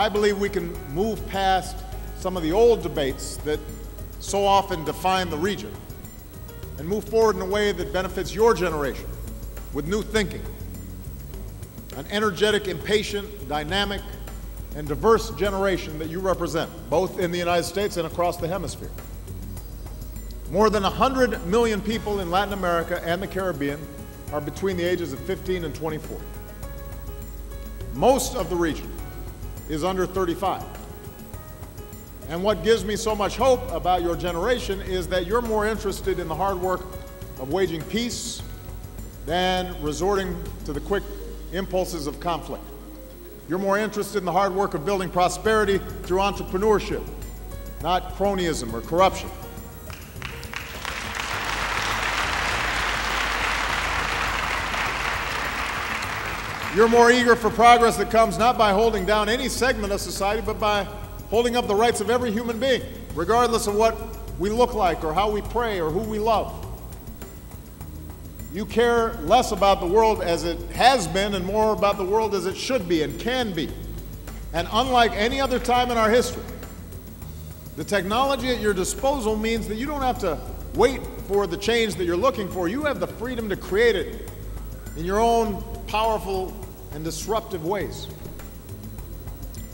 I believe we can move past some of the old debates that so often define the region and move forward in a way that benefits your generation with new thinking. An energetic, impatient, dynamic, and diverse generation that you represent, both in the United States and across the hemisphere. More than 100 million people in Latin America and the Caribbean are between the ages of 15 and 24. Most of the region is under 35. And what gives me so much hope about your generation is that you're more interested in the hard work of waging peace than resorting to the quick impulses of conflict. You're more interested in the hard work of building prosperity through entrepreneurship, not cronyism or corruption. You're more eager for progress that comes not by holding down any segment of society, but by holding up the rights of every human being, regardless of what we look like or how we pray or who we love. You care less about the world as it has been and more about the world as it should be and can be. And unlike any other time in our history, the technology at your disposal means that you don't have to wait for the change that you're looking for. You have the freedom to create it in your own powerful and disruptive ways.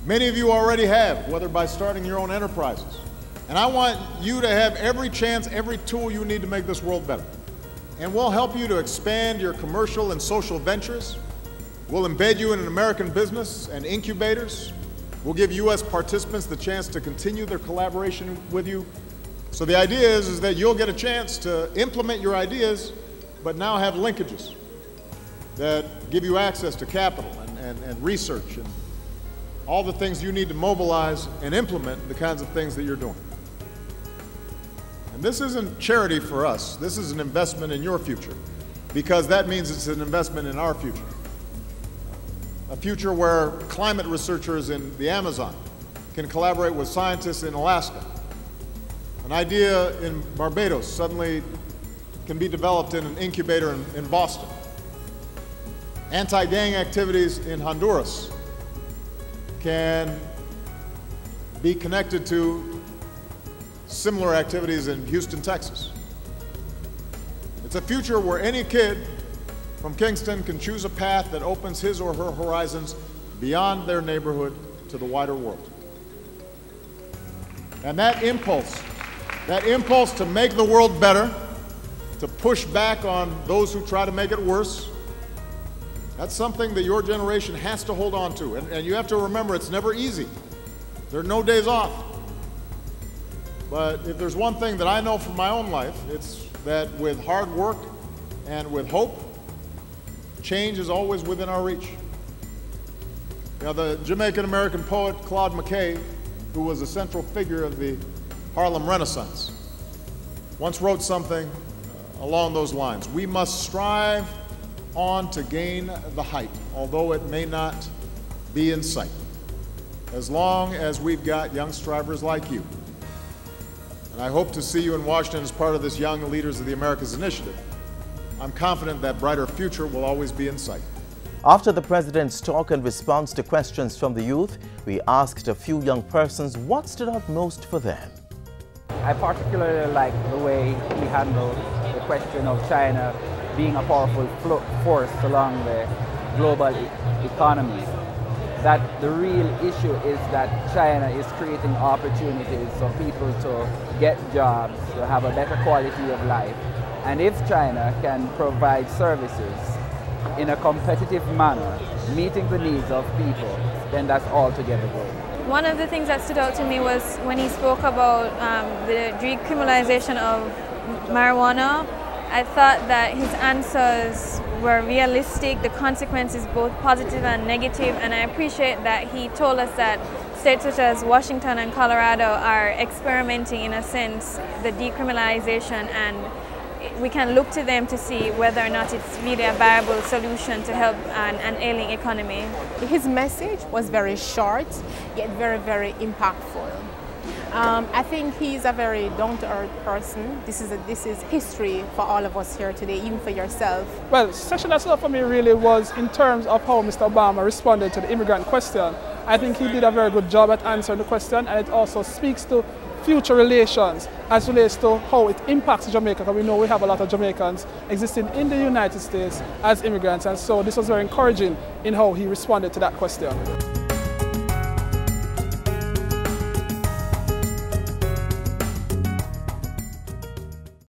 Many of you already have, whether by starting your own enterprises. And I want you to have every chance, every tool you need to make this world better. And we'll help you to expand your commercial and social ventures. We'll embed you in an American business and incubators. We'll give U.S. participants the chance to continue their collaboration with you. So the idea is, is that you'll get a chance to implement your ideas, but now have linkages that give you access to capital and, and, and research and all the things you need to mobilize and implement the kinds of things that you're doing. And this isn't charity for us. This is an investment in your future because that means it's an investment in our future. A future where climate researchers in the Amazon can collaborate with scientists in Alaska. An idea in Barbados suddenly can be developed in an incubator in, in Boston. Anti-gang activities in Honduras can be connected to similar activities in Houston, Texas. It's a future where any kid from Kingston can choose a path that opens his or her horizons beyond their neighborhood to the wider world. And that impulse, that impulse to make the world better, to push back on those who try to make it worse, that's something that your generation has to hold on to. And, and you have to remember it's never easy. There are no days off. But if there's one thing that I know from my own life, it's that with hard work and with hope, change is always within our reach. Now, the Jamaican American poet Claude McKay, who was a central figure of the Harlem Renaissance, once wrote something uh, along those lines. We must strive on to gain the height, although it may not be in sight. As long as we've got young strivers like you, and I hope to see you in Washington as part of this Young Leaders of the Americas initiative. I'm confident that brighter future will always be in sight. After the President's talk and response to questions from the youth, we asked a few young persons what stood out most for them. I particularly like the way he handled the question of China being a powerful force along the global e economy that the real issue is that China is creating opportunities for people to get jobs, to have a better quality of life. And if China can provide services in a competitive manner, meeting the needs of people, then that's altogether good. One of the things that stood out to me was when he spoke about um, the decriminalization of marijuana. I thought that his answers were realistic, the consequences both positive and negative, and I appreciate that he told us that states such as Washington and Colorado are experimenting in a sense the decriminalization and we can look to them to see whether or not it's really a viable solution to help an, an ailing economy. His message was very short, yet very, very impactful. Um, I think he's a very down-to-earth person. This is, a, this is history for all of us here today, even for yourself. Well, session that stood for me really was in terms of how Mr. Obama responded to the immigrant question I think he did a very good job at answering the question and it also speaks to future relations as relates to how it impacts Jamaica because we know we have a lot of Jamaicans existing in the United States as immigrants and so this was very encouraging in how he responded to that question.